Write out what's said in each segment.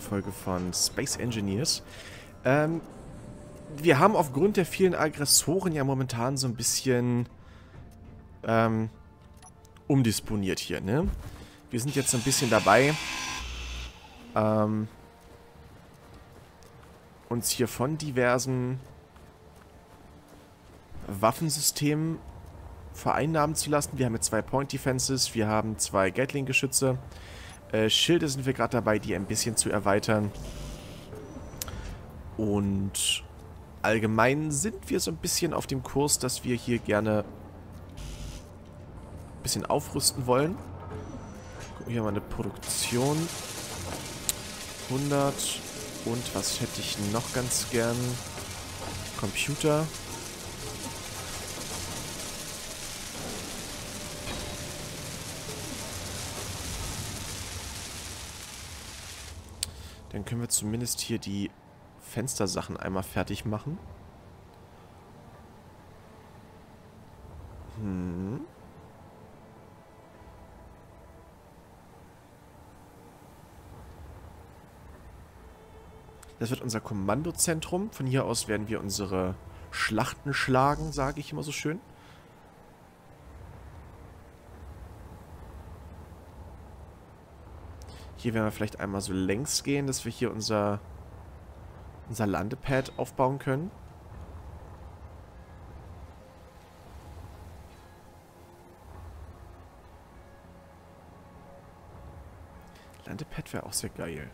Folge von Space Engineers. Ähm, wir haben aufgrund der vielen Aggressoren ja momentan so ein bisschen ähm, umdisponiert hier, ne? Wir sind jetzt so ein bisschen dabei, ähm, uns hier von diversen Waffensystemen vereinnahmen zu lassen. Wir haben jetzt zwei Point Defenses, wir haben zwei Gatling-Geschütze, äh, Schilde sind wir gerade dabei, die ein bisschen zu erweitern. Und allgemein sind wir so ein bisschen auf dem Kurs, dass wir hier gerne ein bisschen aufrüsten wollen. Gucken wir mal eine Produktion. 100. Und was hätte ich noch ganz gern? Computer. Dann können wir zumindest hier die Fenstersachen einmal fertig machen. Hm. Das wird unser Kommandozentrum. Von hier aus werden wir unsere Schlachten schlagen, sage ich immer so schön. Hier werden wir vielleicht einmal so längs gehen, dass wir hier unser, unser Landepad aufbauen können. Landepad wäre auch sehr geil.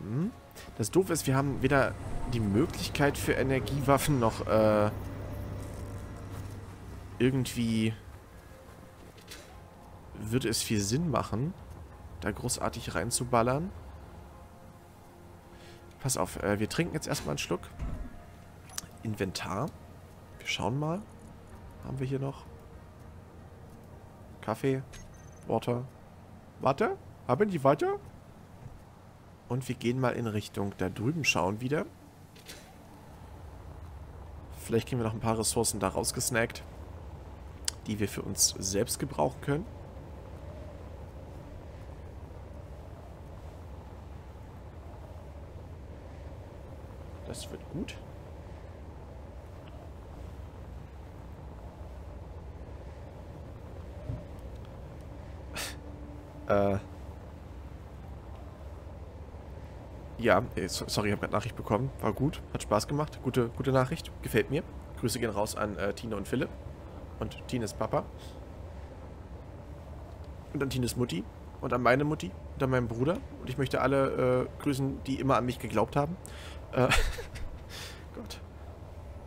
Hm. Das Doofe ist, wir haben weder die Möglichkeit für Energiewaffen noch äh, irgendwie würde es viel Sinn machen, da großartig reinzuballern. Pass auf, äh, wir trinken jetzt erstmal einen Schluck. Inventar. Wir schauen mal. Haben wir hier noch? Kaffee. Water. Warte. Haben die weiter? Und wir gehen mal in Richtung da drüben schauen wieder. Vielleicht kriegen wir noch ein paar Ressourcen da rausgesnackt die wir für uns selbst gebrauchen können. Das wird gut. äh. Ja, sorry, ich habe gerade Nachricht bekommen. War gut, hat Spaß gemacht. Gute, gute Nachricht, gefällt mir. Grüße gehen raus an äh, Tina und Philipp. Und Tines Papa. Und an Tines Mutti. Und an meine Mutti. Und an meinen Bruder. Und ich möchte alle äh, grüßen, die immer an mich geglaubt haben. Äh, Gott.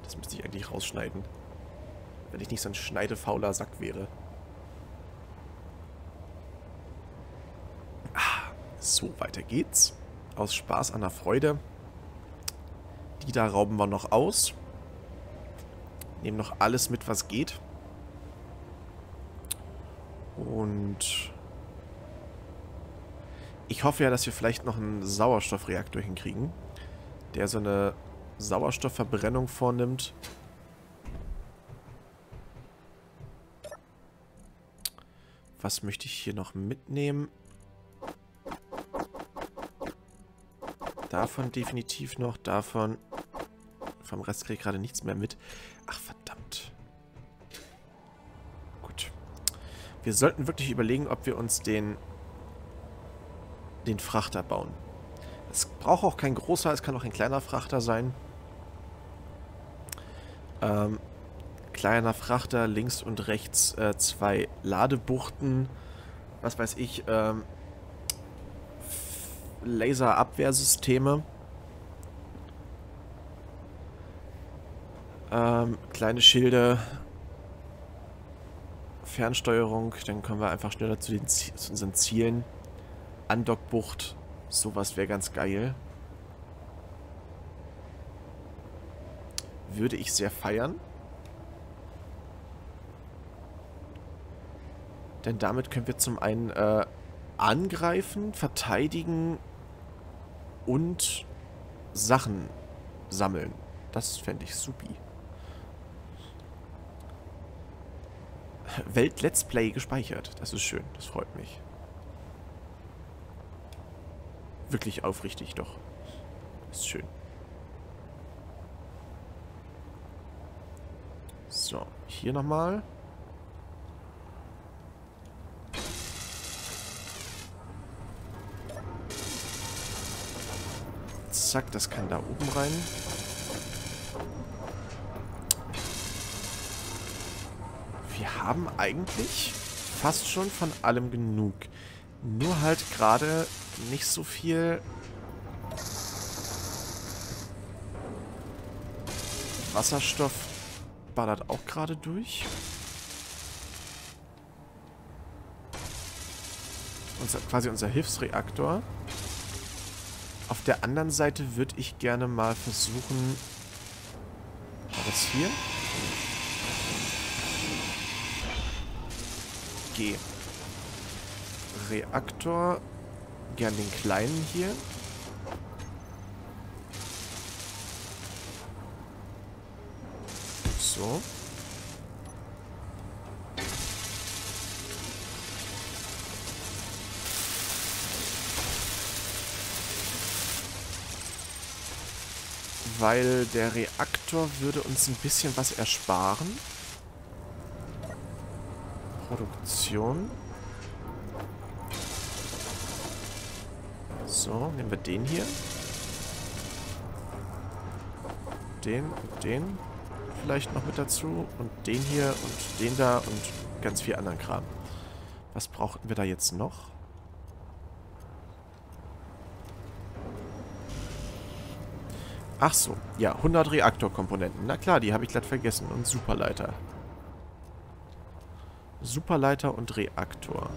Das müsste ich eigentlich rausschneiden. Wenn ich nicht so ein schneidefauler Sack wäre. Ah, so, weiter geht's. Aus Spaß an der Freude. Die da rauben wir noch aus. Nehmen noch alles mit, was geht. Und ich hoffe ja, dass wir vielleicht noch einen Sauerstoffreaktor hinkriegen, der so eine Sauerstoffverbrennung vornimmt. Was möchte ich hier noch mitnehmen? Davon definitiv noch, davon... Vom Rest kriege ich gerade nichts mehr mit. Ach, verdammt. Wir sollten wirklich überlegen, ob wir uns den, den Frachter bauen. Es braucht auch kein großer, es kann auch ein kleiner Frachter sein. Ähm, kleiner Frachter, links und rechts äh, zwei Ladebuchten, was weiß ich, ähm, Laserabwehrsysteme. Ähm, kleine Schilde, Fernsteuerung, dann kommen wir einfach schneller zu, den, zu unseren Zielen. Andockbucht, sowas wäre ganz geil. Würde ich sehr feiern. Denn damit können wir zum einen äh, angreifen, verteidigen und Sachen sammeln. Das fände ich supi. Welt-Let's Play gespeichert. Das ist schön. Das freut mich. Wirklich aufrichtig doch. Ist schön. So, hier nochmal. Zack, das kann da oben rein. Haben eigentlich fast schon von allem genug. Nur halt gerade nicht so viel Wasserstoff ballert auch gerade durch. Unser, quasi unser Hilfsreaktor. Auf der anderen Seite würde ich gerne mal versuchen... War das hier? G. Reaktor. Gern den kleinen hier. So. Weil der Reaktor würde uns ein bisschen was ersparen. Produktion. So, nehmen wir den hier. Den und den vielleicht noch mit dazu. Und den hier und den da und ganz viel anderen Kram. Was brauchten wir da jetzt noch? Ach so, ja, 100 Reaktorkomponenten. Na klar, die habe ich glatt vergessen. Und Superleiter. Superleiter und Reaktor.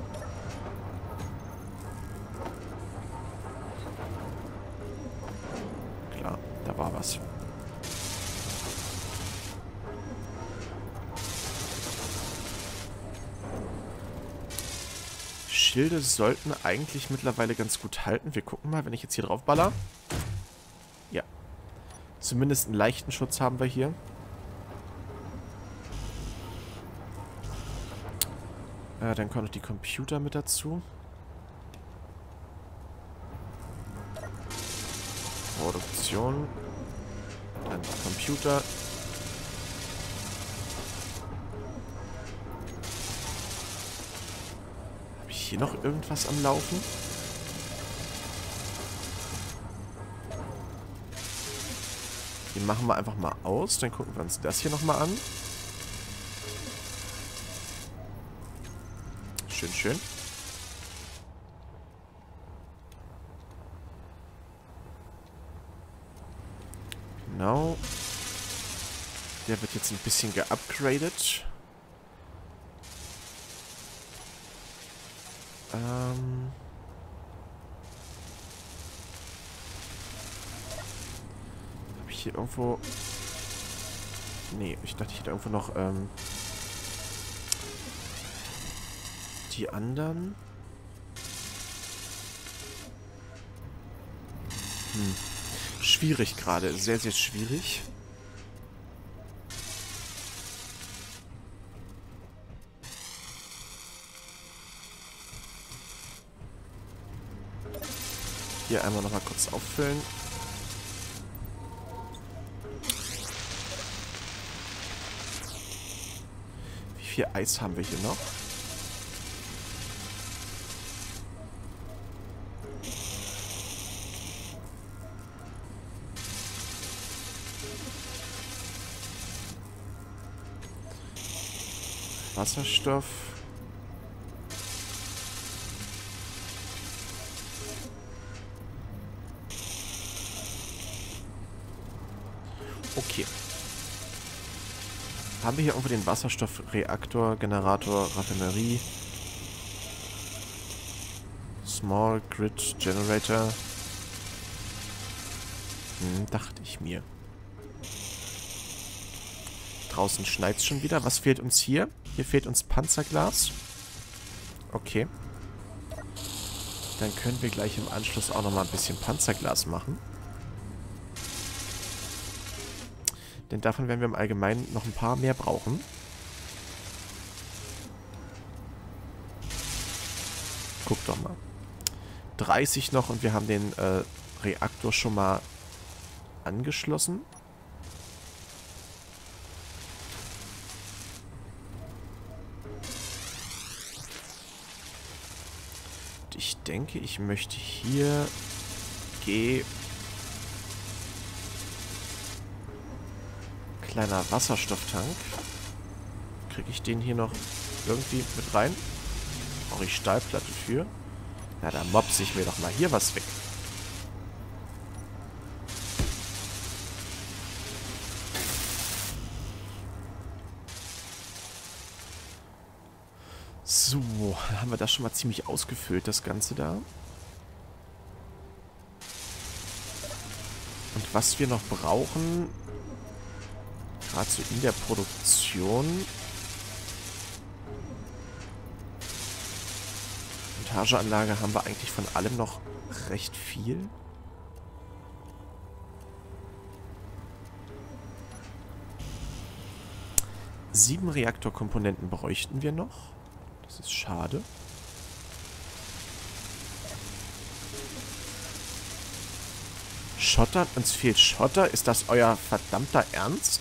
Klar, da war was. Schilde sollten eigentlich mittlerweile ganz gut halten. Wir gucken mal, wenn ich jetzt hier drauf baller. Ja. Zumindest einen leichten Schutz haben wir hier. Äh, dann kommen noch die Computer mit dazu. Produktion. Dann Computer. hier noch irgendwas am Laufen? Die machen wir einfach mal aus. Dann gucken wir uns das hier nochmal an. Schön, schön. Genau. Der wird jetzt ein bisschen geupgradet. Ähm... Ich hier irgendwo... Nee, ich dachte, ich hätte irgendwo noch, ähm... Die anderen... Hm. Schwierig gerade. Sehr, sehr schwierig. Hier einmal nochmal kurz auffüllen. Wie viel Eis haben wir hier noch? Wasserstoff. Okay. Haben wir hier irgendwo den Wasserstoffreaktor, Generator, Raffinerie? Small Grid Generator. Hm, dachte ich mir. Draußen schneit es schon wieder. Was fehlt uns hier? Hier fehlt uns Panzerglas. Okay. Dann können wir gleich im Anschluss auch nochmal ein bisschen Panzerglas machen. Denn davon werden wir im Allgemeinen noch ein paar mehr brauchen. Guck doch mal. 30 noch und wir haben den äh, Reaktor schon mal angeschlossen. Denke, ich möchte hier G kleiner Wasserstofftank. Kriege ich den hier noch irgendwie mit rein? Brauche ich Stahlplatte für? Ja, da mopse ich mir doch mal hier was weg. Haben wir das schon mal ziemlich ausgefüllt, das Ganze da. Und was wir noch brauchen, gerade so in der Produktion, Montageanlage haben wir eigentlich von allem noch recht viel. Sieben Reaktorkomponenten bräuchten wir noch. Das ist schade. Schotter? Uns fehlt Schotter? Ist das euer verdammter Ernst?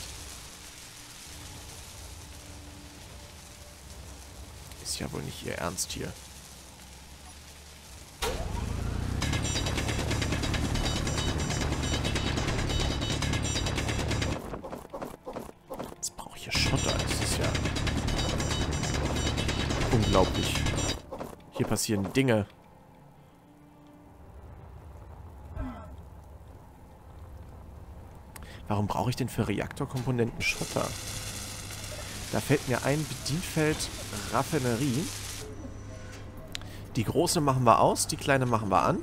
Ist ja wohl nicht ihr Ernst hier. Passieren Dinge. Warum brauche ich denn für Reaktorkomponenten Schotter? Da fällt mir ein Bedienfeld Raffinerie. Die große machen wir aus, die kleine machen wir an.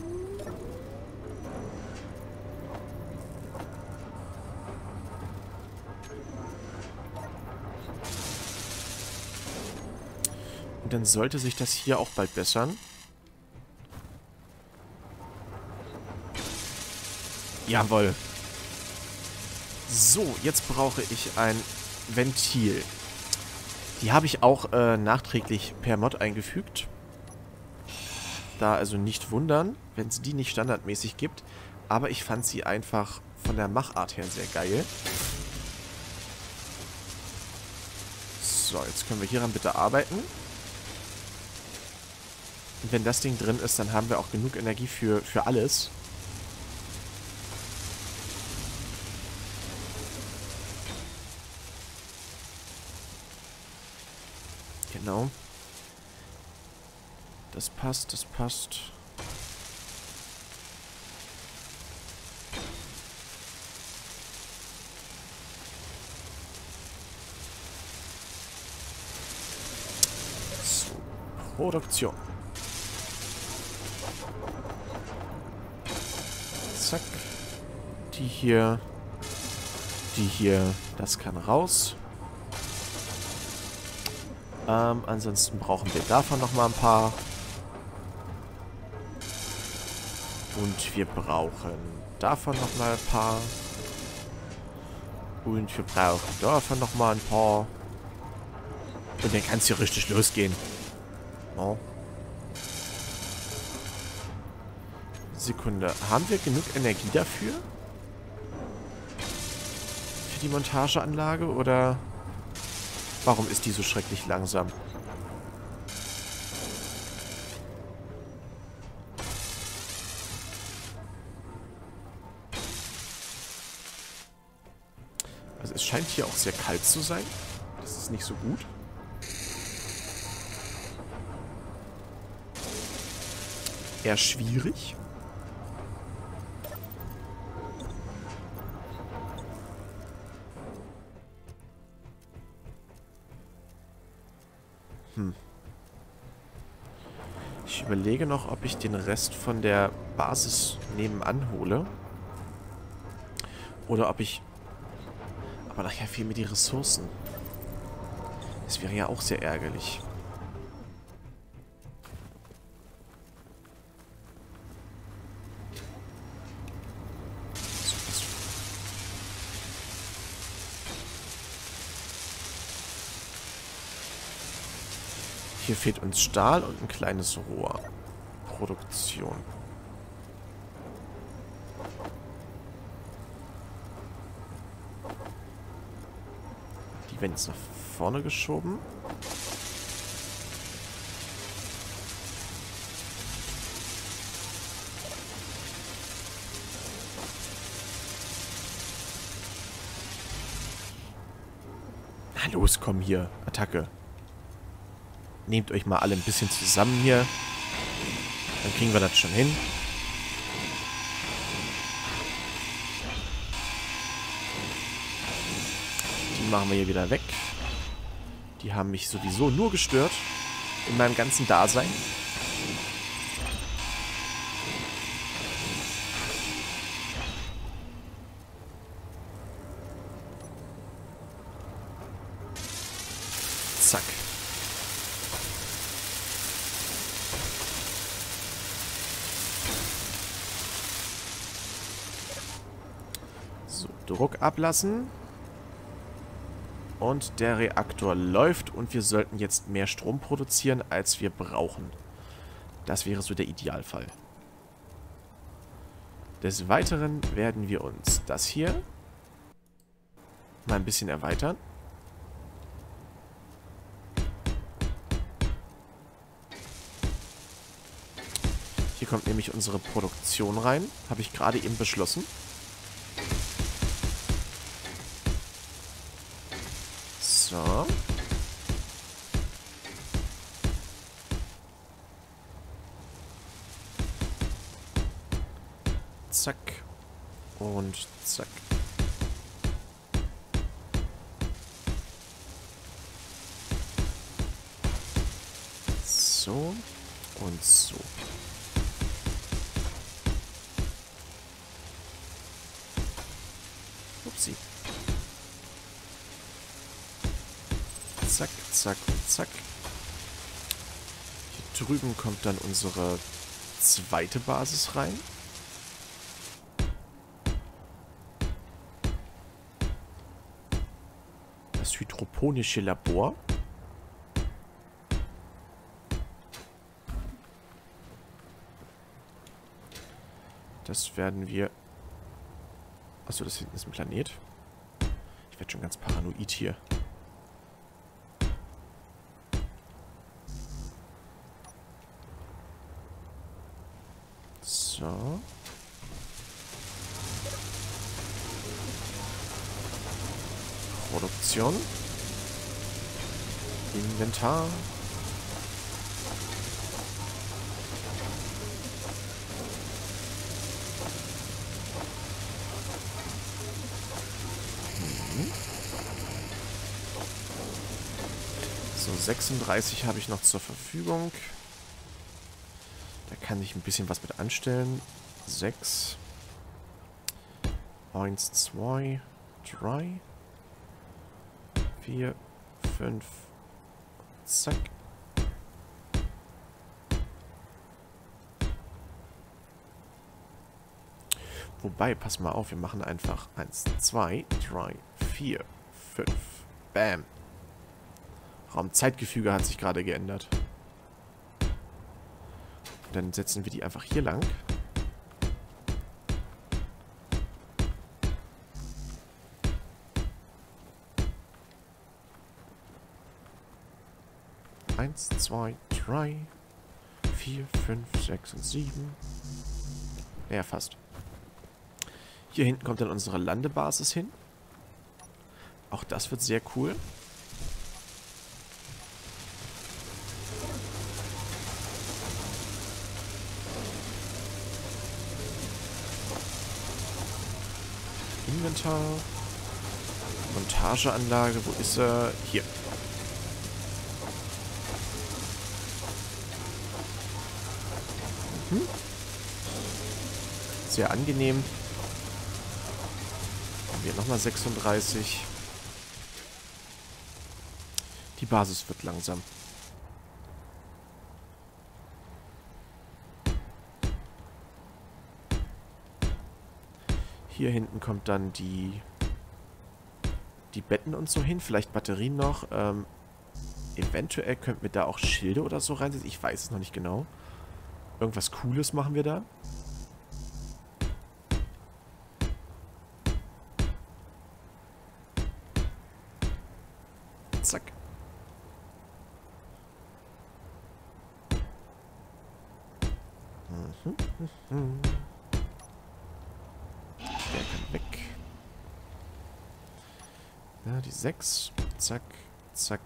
Dann sollte sich das hier auch bald bessern. Jawohl. So, jetzt brauche ich ein Ventil. Die habe ich auch äh, nachträglich per Mod eingefügt. Da also nicht wundern, wenn es die nicht standardmäßig gibt. Aber ich fand sie einfach von der Machart her sehr geil. So, jetzt können wir hieran bitte arbeiten. Und wenn das Ding drin ist, dann haben wir auch genug Energie für, für alles. Genau. Das passt, das passt. Produktion. Zack. Die hier. Die hier. Das kann raus. Ähm, ansonsten brauchen wir davon nochmal ein paar. Und wir brauchen davon nochmal ein paar. Und wir brauchen davon nochmal ein paar. Und dann kann es hier richtig losgehen. Oh. Sekunde. Haben wir genug Energie dafür? Für die Montageanlage? Oder warum ist die so schrecklich langsam? Also es scheint hier auch sehr kalt zu sein. Das ist nicht so gut. Eher schwierig. Überlege noch, ob ich den Rest von der Basis nebenan hole. Oder ob ich... Aber nachher fehlen mir die Ressourcen. Das wäre ja auch sehr ärgerlich. Hier fehlt uns Stahl und ein kleines Rohr. Produktion. Die werden jetzt nach vorne geschoben. Na los, komm hier. Attacke. Nehmt euch mal alle ein bisschen zusammen hier. Dann kriegen wir das schon hin. Die machen wir hier wieder weg. Die haben mich sowieso nur gestört. In meinem ganzen Dasein. Zack. So, Druck ablassen. Und der Reaktor läuft und wir sollten jetzt mehr Strom produzieren, als wir brauchen. Das wäre so der Idealfall. Des Weiteren werden wir uns das hier mal ein bisschen erweitern. Hier kommt nämlich unsere Produktion rein. Habe ich gerade eben beschlossen. So. Zack. Und zack. So. Und so. Upsi. Zack, zack und zack. Hier drüben kommt dann unsere zweite Basis rein. Das hydroponische Labor. Das werden wir... Achso, das hinten ist ein Planet. Ich werde schon ganz paranoid hier. So. Produktion. Inventar. Mhm. So, 36 habe ich noch zur Verfügung. Da kann ich ein bisschen was mit anstellen. 6. 1, 2, 3. 4, 5. Zack. Wobei, pass mal auf, wir machen einfach 1, 2, 3, 4, 5. Bam. Raumzeitgefüge hat sich gerade geändert. Dann setzen wir die einfach hier lang. Eins, zwei, drei, vier, fünf, sechs und sieben. Ja, fast. Hier hinten kommt dann unsere Landebasis hin. Auch das wird sehr cool. Inventar. Montageanlage, wo ist er? Hier. Sehr angenehm. Haben wir nochmal 36. Die Basis wird langsam. Hier hinten kommt dann die die Betten und so hin. Vielleicht Batterien noch. Ähm, eventuell könnten wir da auch Schilde oder so reinsetzen. Ich weiß es noch nicht genau. Irgendwas Cooles machen wir da. Der kann weg. Ja, die 6. Zack, zack.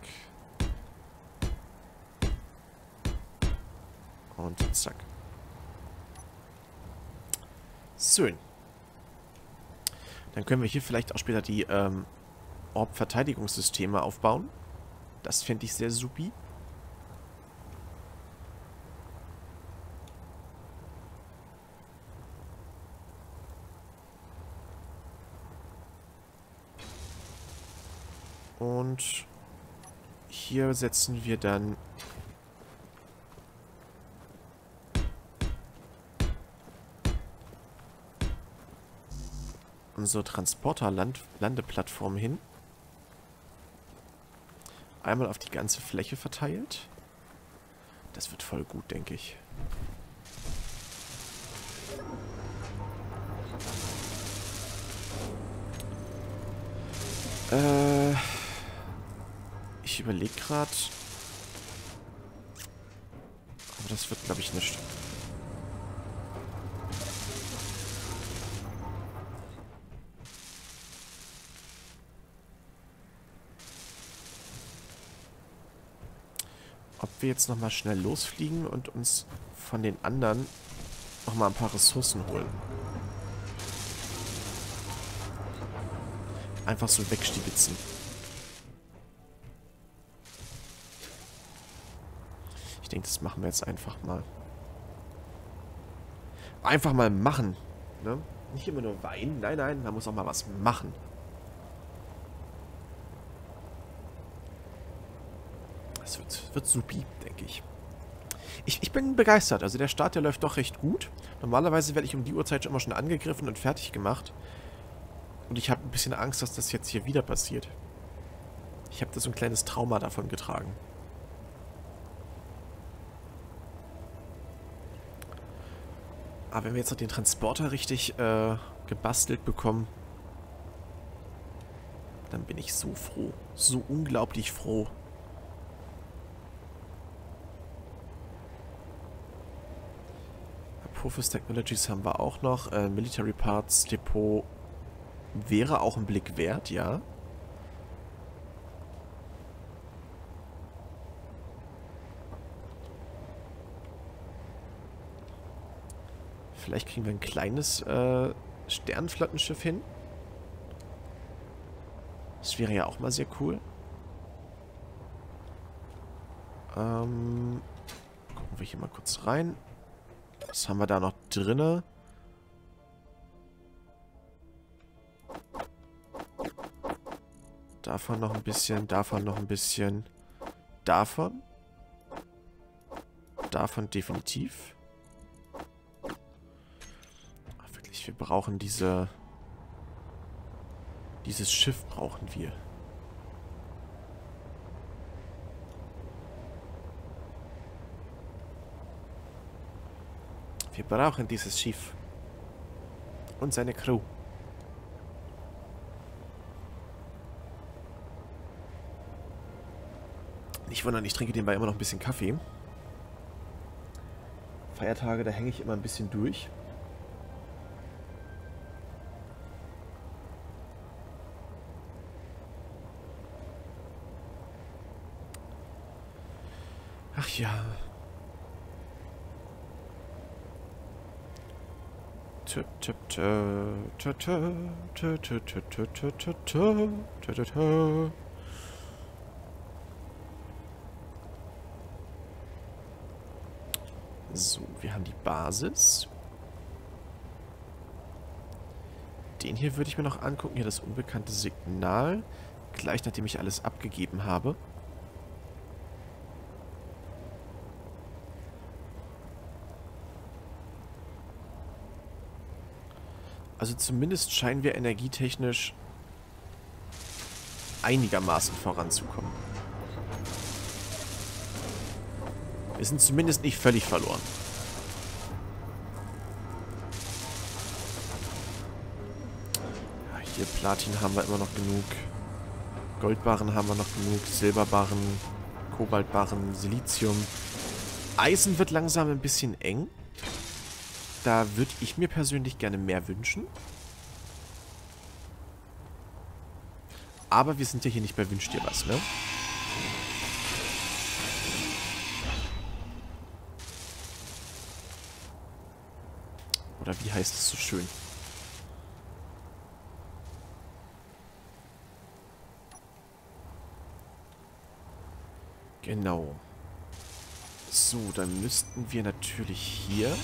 Und zack. Schön. Dann können wir hier vielleicht auch später die ähm, Orb-Verteidigungssysteme aufbauen. Das fände ich sehr supi. Und hier setzen wir dann unsere Transporter-Landeplattform hin. Einmal auf die ganze Fläche verteilt. Das wird voll gut, denke ich. Äh, ich überlege gerade. Aber das wird, glaube ich, nicht. wir jetzt nochmal schnell losfliegen und uns von den anderen nochmal ein paar Ressourcen holen. Einfach so wegstibitzen. Denke, das machen wir jetzt einfach mal. Einfach mal machen. Ne? Nicht immer nur weinen. Nein, nein, man muss auch mal was machen. Das wird, wird supi, denke ich. ich. Ich bin begeistert. Also der Start, der läuft doch recht gut. Normalerweise werde ich um die Uhrzeit schon immer schon angegriffen und fertig gemacht. Und ich habe ein bisschen Angst, dass das jetzt hier wieder passiert. Ich habe da so ein kleines Trauma davon getragen. Aber wenn wir jetzt noch den Transporter richtig äh, gebastelt bekommen, dann bin ich so froh. So unglaublich froh. Profis Technologies haben wir auch noch. Äh, Military Parts Depot wäre auch ein Blick wert, ja. Vielleicht kriegen wir ein kleines äh, Sternflottenschiff hin. Das wäre ja auch mal sehr cool. Ähm, gucken wir hier mal kurz rein. Was haben wir da noch drinne? Davon noch ein bisschen, davon noch ein bisschen. Davon. Davon definitiv. Wirklich, wir brauchen diese... Dieses Schiff brauchen wir. Wir brauchen dieses Schiff. Und seine Crew. Nicht wundern, ich trinke nebenbei immer noch ein bisschen Kaffee. Feiertage, da hänge ich immer ein bisschen durch. Ja. So, wir haben die Basis. Den hier würde ich mir noch angucken. Hier das unbekannte Signal. Gleich nachdem ich alles abgegeben habe. Also zumindest scheinen wir energietechnisch einigermaßen voranzukommen. Wir sind zumindest nicht völlig verloren. Ja, hier Platin haben wir immer noch genug. Goldbarren haben wir noch genug. Silberbarren, Kobaltbarren, Silizium. Eisen wird langsam ein bisschen eng. Da würde ich mir persönlich gerne mehr wünschen. Aber wir sind ja hier nicht bei Wünsch dir was, ne? Oder wie heißt es so schön? Genau. So, dann müssten wir natürlich hier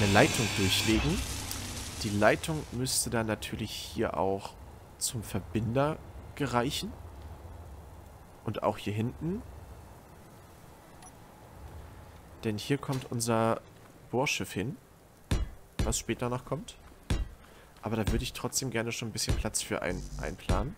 eine Leitung durchlegen. Die Leitung müsste dann natürlich hier auch zum Verbinder gereichen. Und auch hier hinten. Denn hier kommt unser Bohrschiff hin. Was später noch kommt. Aber da würde ich trotzdem gerne schon ein bisschen Platz für ein einplanen.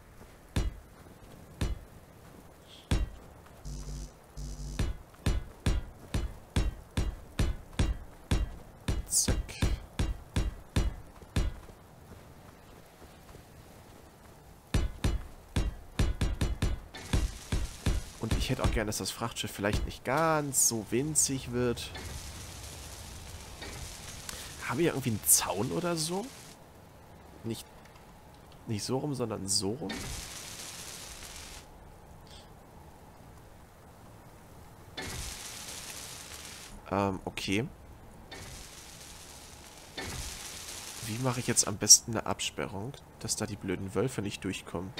Gerne, dass das Frachtschiff vielleicht nicht ganz so winzig wird. Haben wir irgendwie einen Zaun oder so? Nicht, nicht so rum, sondern so rum? Ähm, okay. Wie mache ich jetzt am besten eine Absperrung, dass da die blöden Wölfe nicht durchkommen?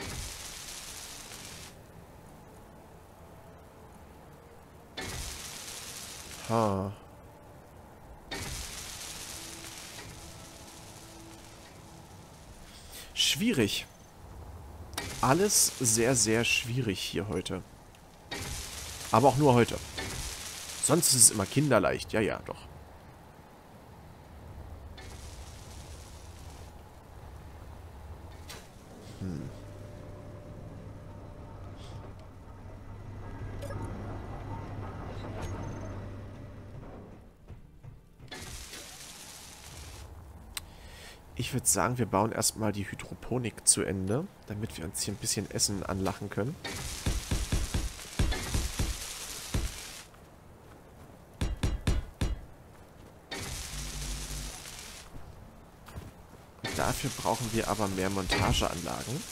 Aha. Schwierig. Alles sehr, sehr schwierig hier heute. Aber auch nur heute. Sonst ist es immer kinderleicht. Ja, ja, doch. Ich würde sagen, wir bauen erstmal die Hydroponik zu Ende, damit wir uns hier ein bisschen Essen anlachen können. Dafür brauchen wir aber mehr Montageanlagen.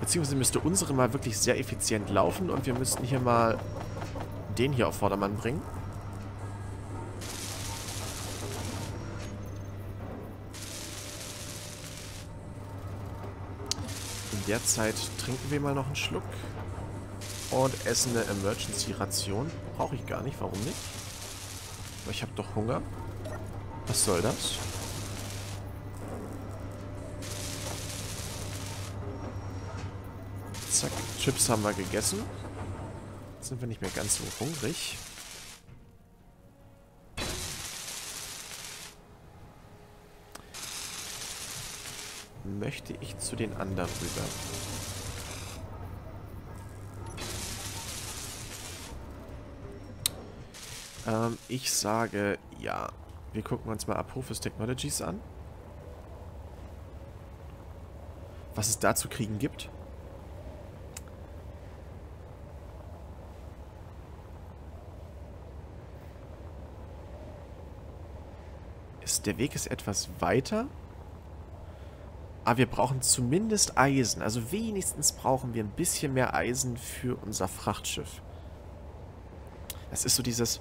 Beziehungsweise müsste unsere mal wirklich sehr effizient laufen und wir müssten hier mal den hier auf Vordermann bringen. Der Zeit trinken wir mal noch einen Schluck. Und essen eine Emergency-Ration. Brauche ich gar nicht, warum nicht? Aber ich habe doch Hunger. Was soll das? Zack, Chips haben wir gegessen. Jetzt sind wir nicht mehr ganz so hungrig. Möchte ich zu den anderen rüber. Ähm, ich sage ja. Wir gucken uns mal Apophis Technologies an. Was es da zu kriegen gibt. Ist, der Weg ist etwas weiter. Aber wir brauchen zumindest Eisen. Also wenigstens brauchen wir ein bisschen mehr Eisen für unser Frachtschiff. Das ist so dieses...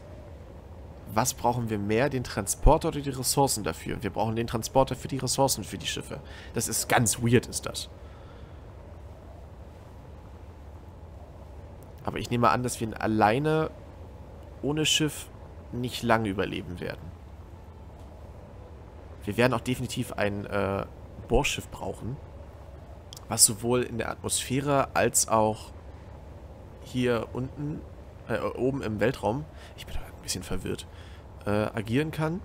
Was brauchen wir mehr? Den Transporter oder die Ressourcen dafür? Wir brauchen den Transporter für die Ressourcen für die Schiffe. Das ist ganz weird, ist das. Aber ich nehme an, dass wir alleine ohne Schiff nicht lange überleben werden. Wir werden auch definitiv ein äh, Bohrschiff brauchen, was sowohl in der Atmosphäre als auch hier unten, äh, oben im Weltraum, ich bin ein bisschen verwirrt, äh, agieren kann.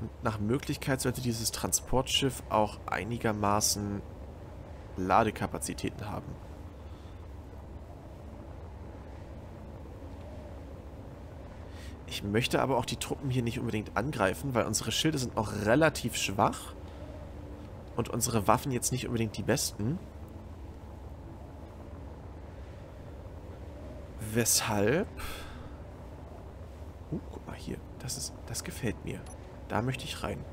Und nach Möglichkeit sollte dieses Transportschiff auch einigermaßen Ladekapazitäten haben. Ich möchte aber auch die Truppen hier nicht unbedingt angreifen, weil unsere Schilde sind noch relativ schwach. Und unsere Waffen jetzt nicht unbedingt die besten. Weshalb... Uh, guck mal hier. Das, ist, das gefällt mir. Da möchte ich rein.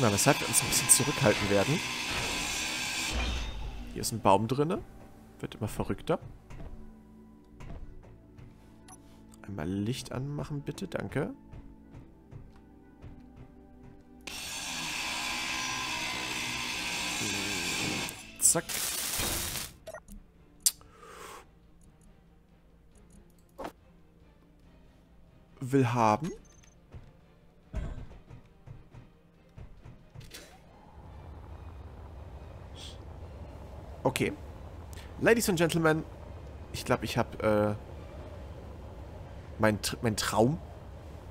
Na, weshalb wir uns ein bisschen zurückhalten werden. Hier ist ein Baum drinne. Wird immer verrückter. Einmal Licht anmachen, bitte. Danke. Zack. Will haben. Okay. Ladies and Gentlemen, ich glaube, ich habe äh, mein, mein Traum.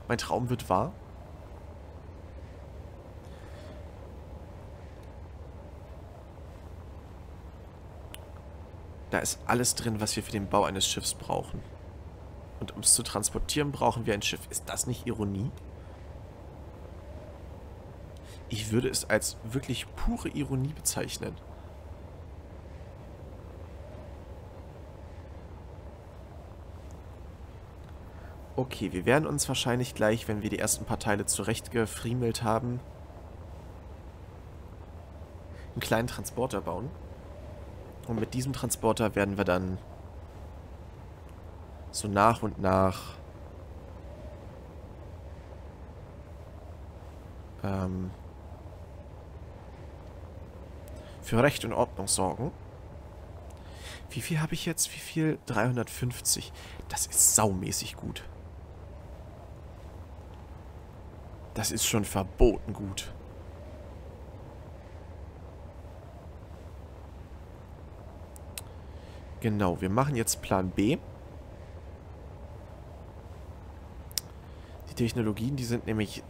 Mein Traum wird wahr. Da ist alles drin, was wir für den Bau eines Schiffs brauchen. Und um es zu transportieren, brauchen wir ein Schiff. Ist das nicht Ironie? Ich würde es als wirklich pure Ironie bezeichnen. Okay, wir werden uns wahrscheinlich gleich, wenn wir die ersten paar Teile zurechtgefriemelt haben, einen kleinen Transporter bauen. Und mit diesem Transporter werden wir dann so nach und nach ähm, für Recht und Ordnung sorgen. Wie viel habe ich jetzt? Wie viel? 350. Das ist saumäßig gut. Das ist schon verboten gut. Genau, wir machen jetzt Plan B. Die Technologien, die sind nämlich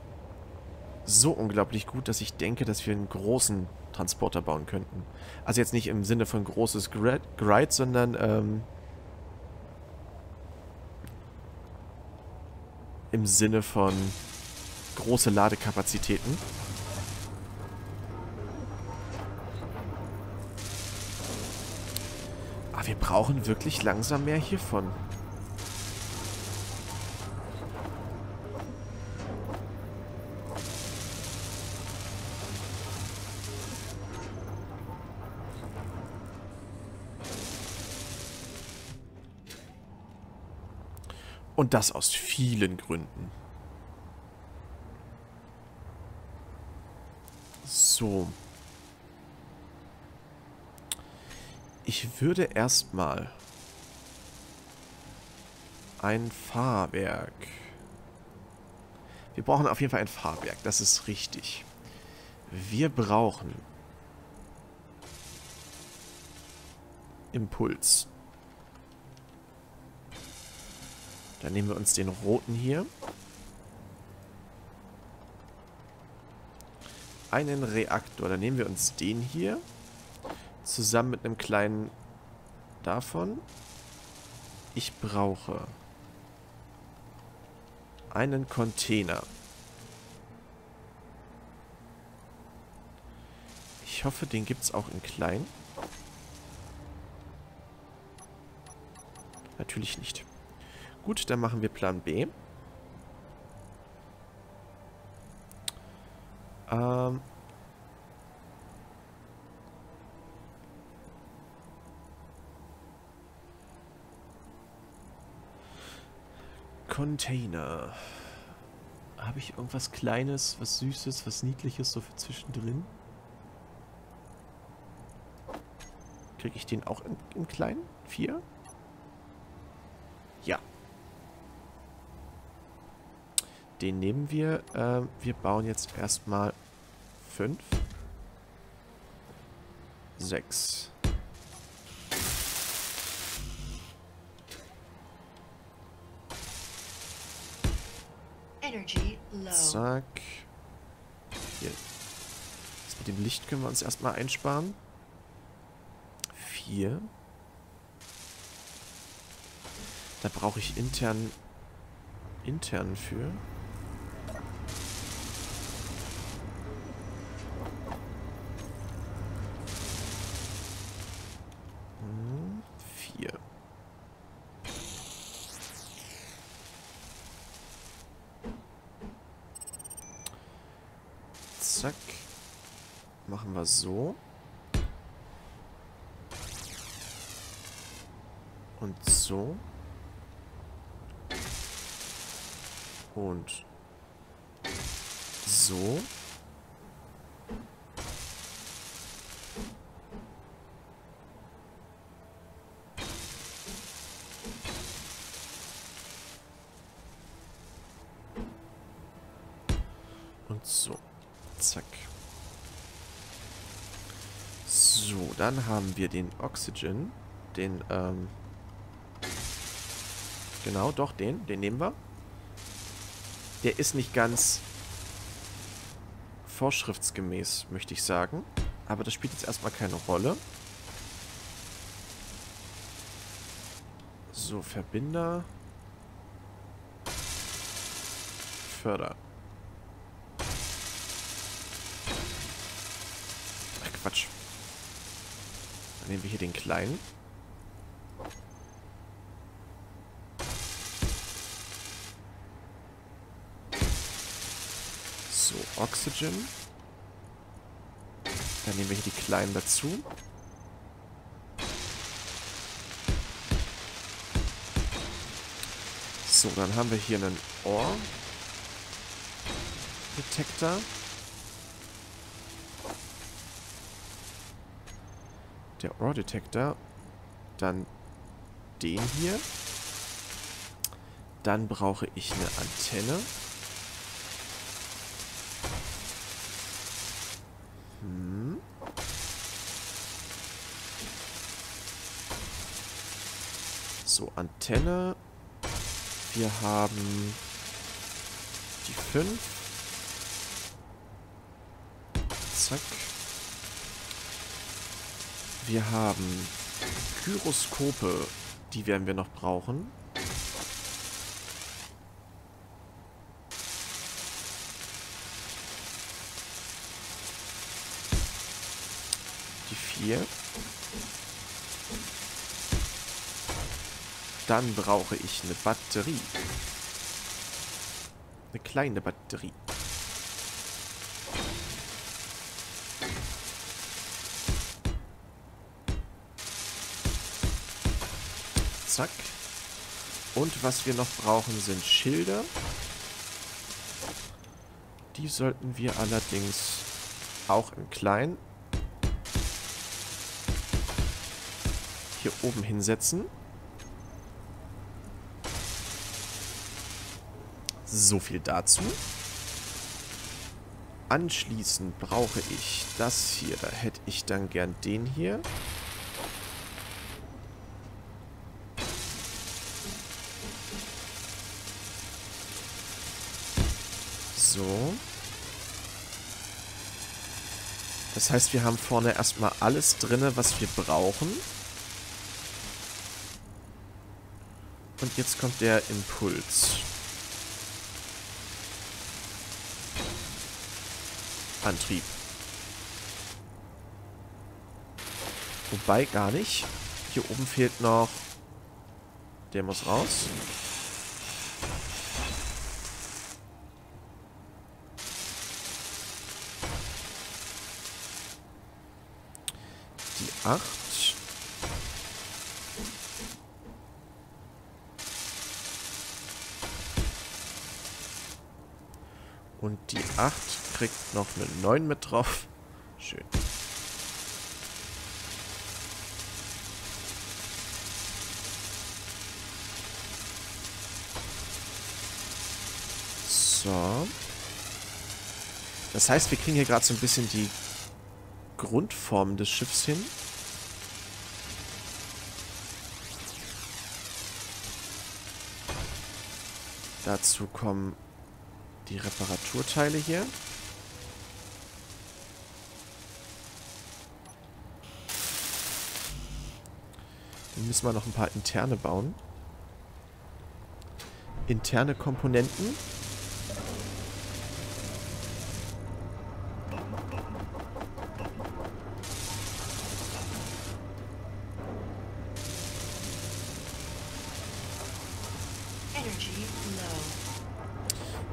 so unglaublich gut, dass ich denke, dass wir einen großen Transporter bauen könnten. Also jetzt nicht im Sinne von großes Gride, sondern ähm, im Sinne von große Ladekapazitäten. Aber wir brauchen wirklich langsam mehr hiervon. Und das aus vielen Gründen. So. Ich würde erstmal ein Fahrwerk. Wir brauchen auf jeden Fall ein Fahrwerk, das ist richtig. Wir brauchen Impuls. Dann nehmen wir uns den roten hier. Einen Reaktor. Dann nehmen wir uns den hier. Zusammen mit einem kleinen davon. Ich brauche einen Container. Ich hoffe, den gibt es auch in klein. Natürlich nicht. Gut, dann machen wir Plan B. Ähm. Container. Habe ich irgendwas Kleines, was Süßes, was Niedliches so für zwischendrin? Kriege ich den auch in, in klein? Vier? Ja. Den nehmen wir. Ähm, wir bauen jetzt erstmal fünf. Sechs. Zack. Hier. Das mit dem Licht können wir uns erstmal einsparen. Vier. Da brauche ich intern... intern für. Hm, vier. Zack. Machen wir so. Und so. Und so. Und so. Zack. So, dann haben wir den Oxygen. Den, ähm... Genau, doch, den. Den nehmen wir. Der ist nicht ganz vorschriftsgemäß, möchte ich sagen. Aber das spielt jetzt erstmal keine Rolle. So, Verbinder. Förder. Ach, Quatsch. Dann nehmen wir hier den kleinen. So, Oxygen. Dann nehmen wir hier die kleinen dazu. So, dann haben wir hier einen Ohr-Detektor. Der Ohr-Detektor. Dann den hier. Dann brauche ich eine Antenne. Hm. So, Antenne. Wir haben die 5. Zack. Wir haben Gyroskope. Die werden wir noch brauchen. Die 4. Dann brauche ich eine Batterie. Eine kleine Batterie. Zack. Und was wir noch brauchen, sind Schilder. Die sollten wir allerdings auch in klein hier oben hinsetzen. So viel dazu. Anschließend brauche ich das hier. Da hätte ich dann gern den hier. So. Das heißt, wir haben vorne erstmal alles drin, was wir brauchen. Und jetzt kommt der Impuls. Antrieb. Wobei gar nicht. Hier oben fehlt noch... Der muss raus. Die 8. Und die 8 kriegt noch eine 9 mit drauf. Schön. So. Das heißt, wir kriegen hier gerade so ein bisschen die Grundform des Schiffs hin. Dazu kommen die Reparaturteile hier. Dann müssen wir noch ein paar interne bauen. interne Komponenten.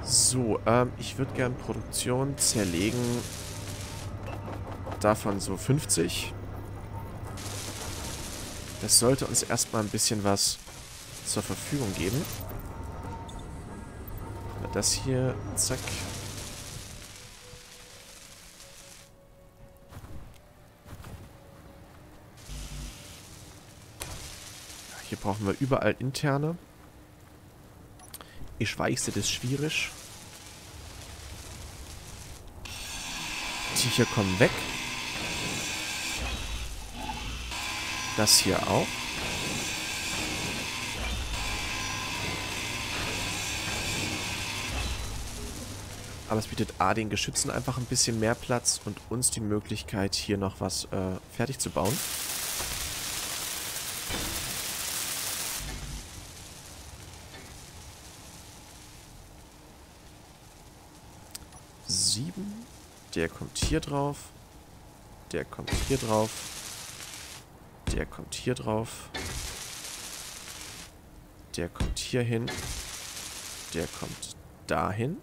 So, ähm, ich würde gern Produktion zerlegen. Davon so 50. Das sollte uns erstmal ein bisschen was zur Verfügung geben. Das hier, zack. Hier brauchen wir überall interne. Ich weiß, das ist schwierig. Die hier kommen weg. Das hier auch. Aber es bietet A den Geschützen einfach ein bisschen mehr Platz und uns die Möglichkeit, hier noch was äh, fertig zu bauen. Sieben. Der kommt hier drauf. Der kommt hier drauf. Der kommt hier drauf. Der kommt hier hin. Der kommt dahin.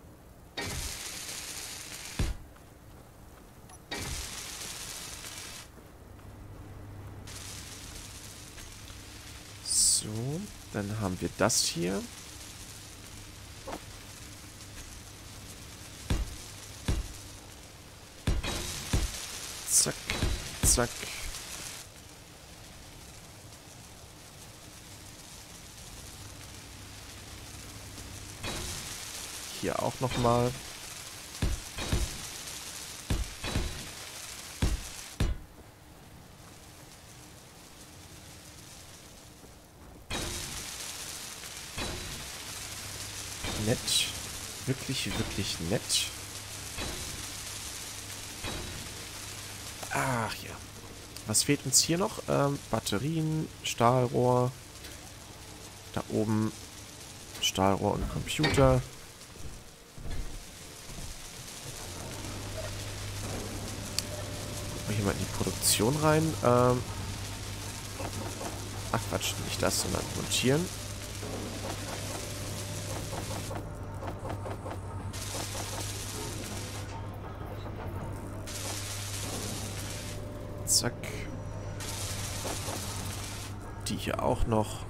So, dann haben wir das hier. Zack, zack. Hier auch nochmal. Nett. Wirklich, wirklich nett. Was fehlt uns hier noch? Ähm, Batterien, Stahlrohr. Da oben Stahlrohr und Computer. hier mal in die Produktion rein. Ähm Ach Quatsch, nicht das, sondern montieren. Auch noch.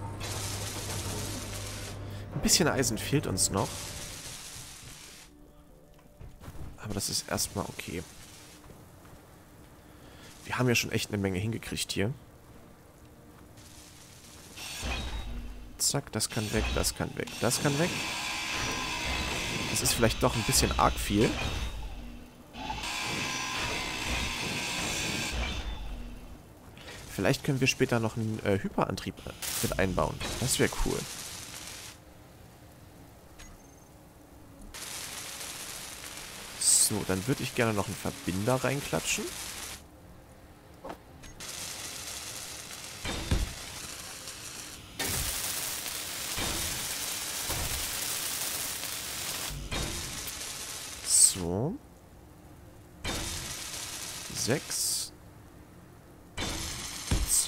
Ein bisschen Eisen fehlt uns noch. Aber das ist erstmal okay. Wir haben ja schon echt eine Menge hingekriegt hier. Zack, das kann weg, das kann weg, das kann weg. Das ist vielleicht doch ein bisschen arg viel. Vielleicht können wir später noch einen äh, Hyperantrieb mit einbauen. Das wäre cool. So, dann würde ich gerne noch einen Verbinder reinklatschen. So. Sechs.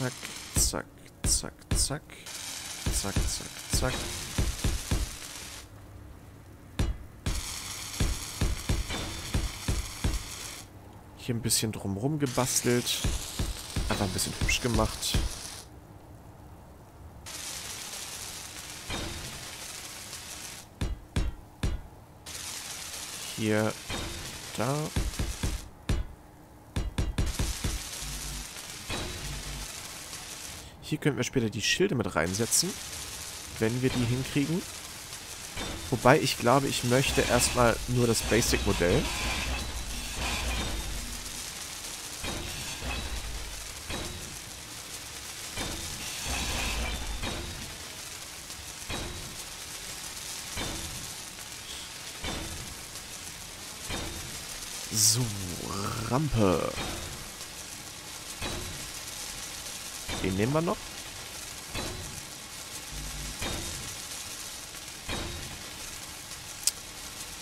Zack, zack, zack, zack. Zack, zack, zack. Hier ein bisschen drumrum gebastelt. Einfach ein bisschen hübsch gemacht. Hier, da. Hier können wir später die Schilde mit reinsetzen, wenn wir die hinkriegen. Wobei ich glaube, ich möchte erstmal nur das Basic-Modell. So, Rampe. Den nehmen wir noch.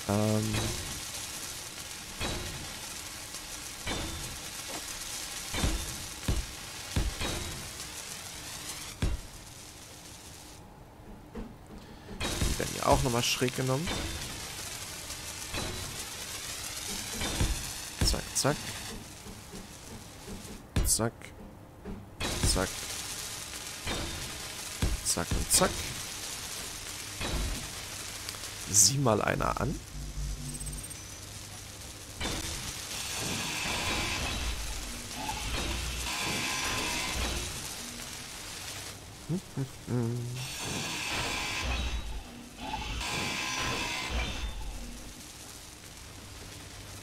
Ähm... Werden hier auch nochmal schräg genommen. Zack, zack. Zack. Zack. Zack und zack. Sieh mal einer an.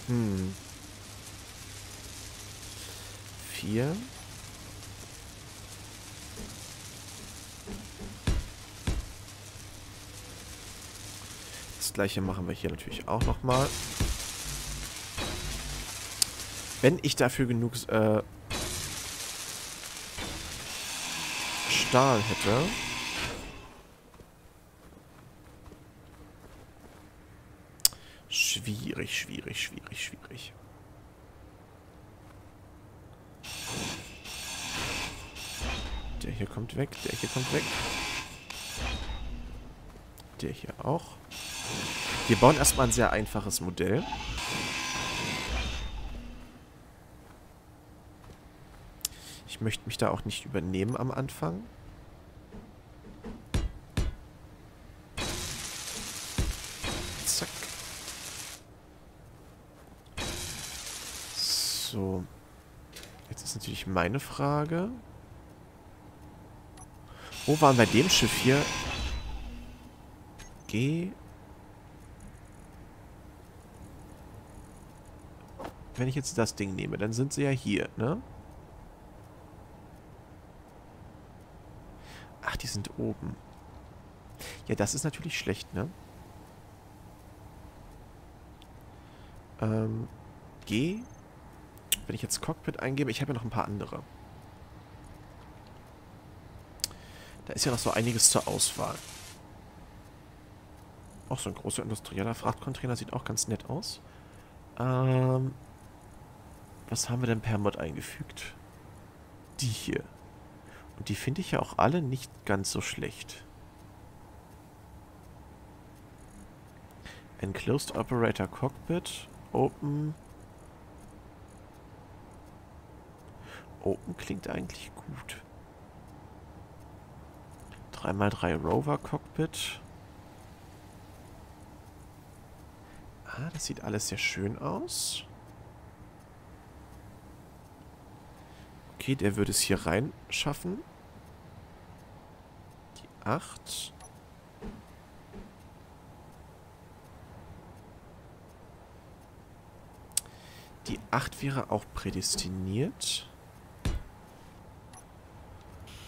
Hm. Vier. Gleiche machen wir hier natürlich auch nochmal. Wenn ich dafür genug äh, Stahl hätte. Schwierig, schwierig, schwierig, schwierig. Der hier kommt weg, der hier kommt weg. Der hier auch. Wir bauen erstmal ein sehr einfaches Modell. Ich möchte mich da auch nicht übernehmen am Anfang. Zack. So. Jetzt ist natürlich meine Frage. Wo waren bei dem Schiff hier? G. Wenn ich jetzt das Ding nehme, dann sind sie ja hier, ne? Ach, die sind oben. Ja, das ist natürlich schlecht, ne? Ähm, G. Wenn ich jetzt Cockpit eingebe, ich habe ja noch ein paar andere. Da ist ja noch so einiges zur Auswahl. Auch so ein großer industrieller Frachtcontainer sieht auch ganz nett aus. Ähm, was haben wir denn per Mod eingefügt? Die hier. Und die finde ich ja auch alle nicht ganz so schlecht. Enclosed Operator Cockpit. Open. Open klingt eigentlich gut. 3x3 Rover Cockpit. Ah, das sieht alles sehr schön aus. Okay, der würde es hier rein schaffen. Die 8. Die 8 wäre auch prädestiniert,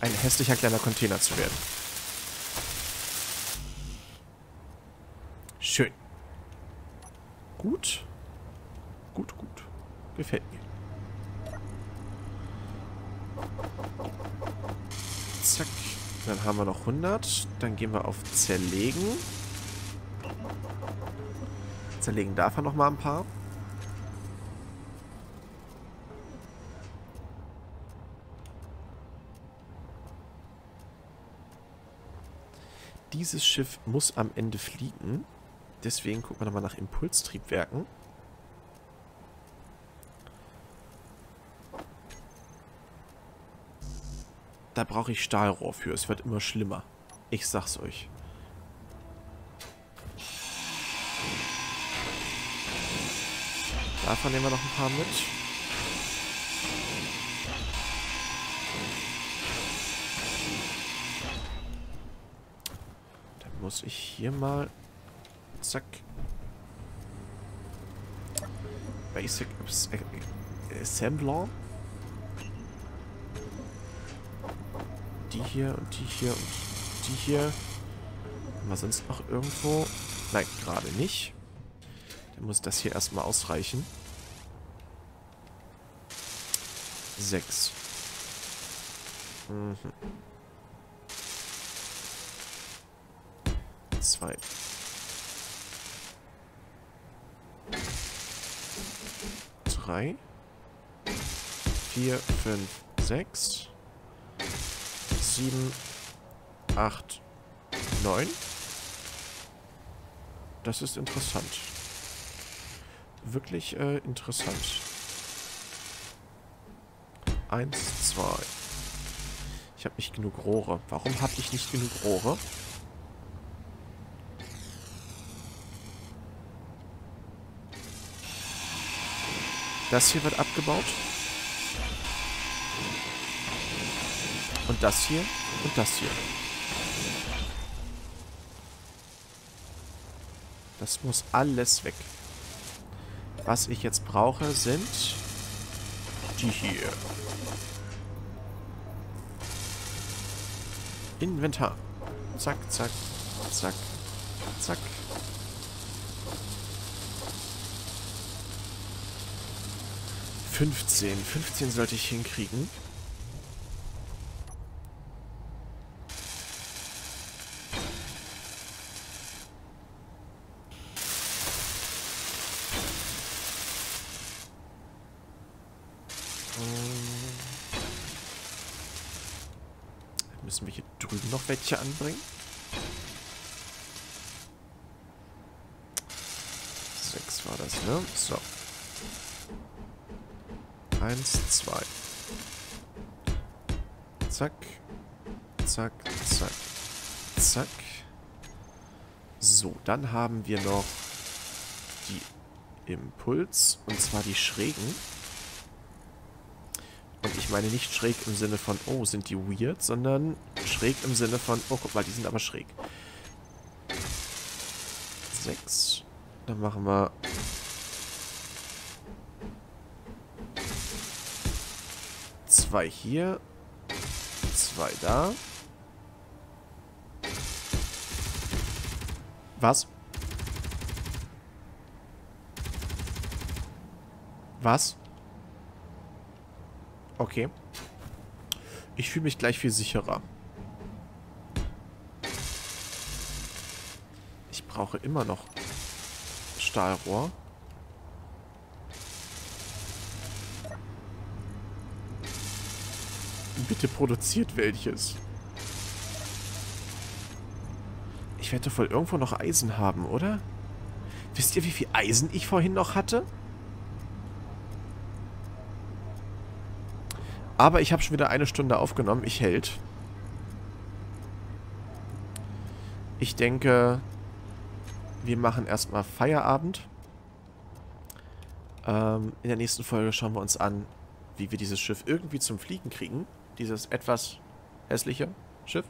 ein hässlicher kleiner Container zu werden. Schön. Gut. Gut, gut. Gefällt mir. Zack. Dann haben wir noch 100. Dann gehen wir auf Zerlegen. Zerlegen darf er noch mal ein paar. Dieses Schiff muss am Ende fliegen. Deswegen gucken wir nochmal nach Impulstriebwerken. Da brauche ich Stahlrohr für. Es wird immer schlimmer. Ich sag's euch. Davon nehmen wir noch ein paar mit. Dann muss ich hier mal Zack. Basic Assembler. die hier und die hier und die hier. Haben wir sonst noch irgendwo? Nein, gerade nicht. Dann muss das hier erstmal ausreichen. Sechs. Mhm. Zwei. Drei. Vier, fünf, sechs sieben, acht, neun. Das ist interessant. Wirklich äh, interessant. Eins, zwei. Ich habe nicht genug Rohre. Warum habe ich nicht genug Rohre? Das hier wird abgebaut. Und das hier. Und das hier. Das muss alles weg. Was ich jetzt brauche, sind die hier. Inventar. Zack, zack, zack, zack. Fünfzehn. Fünfzehn sollte ich hinkriegen. Müssen wir hier welche anbringen? Sechs war das, ne? So. Eins, zwei. Zack. Zack, zack. Zack. So, dann haben wir noch die Impuls. Und zwar die schrägen. Ich meine nicht schräg im Sinne von, oh, sind die weird, sondern schräg im Sinne von, oh, guck mal, die sind aber schräg. Sechs. Dann machen wir... Zwei hier. Zwei da. Was? Was? Okay. Ich fühle mich gleich viel sicherer. Ich brauche immer noch Stahlrohr. Bitte produziert welches. Ich werde voll irgendwo noch Eisen haben, oder? Wisst ihr, wie viel Eisen ich vorhin noch hatte? Aber ich habe schon wieder eine Stunde aufgenommen. Ich hält. Ich denke, wir machen erstmal Feierabend. Ähm, in der nächsten Folge schauen wir uns an, wie wir dieses Schiff irgendwie zum Fliegen kriegen. Dieses etwas hässliche Schiff.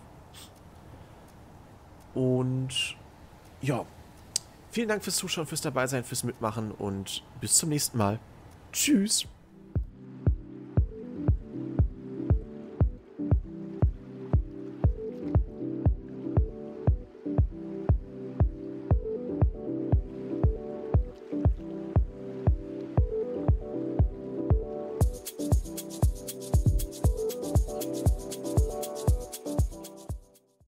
Und ja, vielen Dank fürs Zuschauen, fürs Dabeisein, fürs Mitmachen und bis zum nächsten Mal. Tschüss.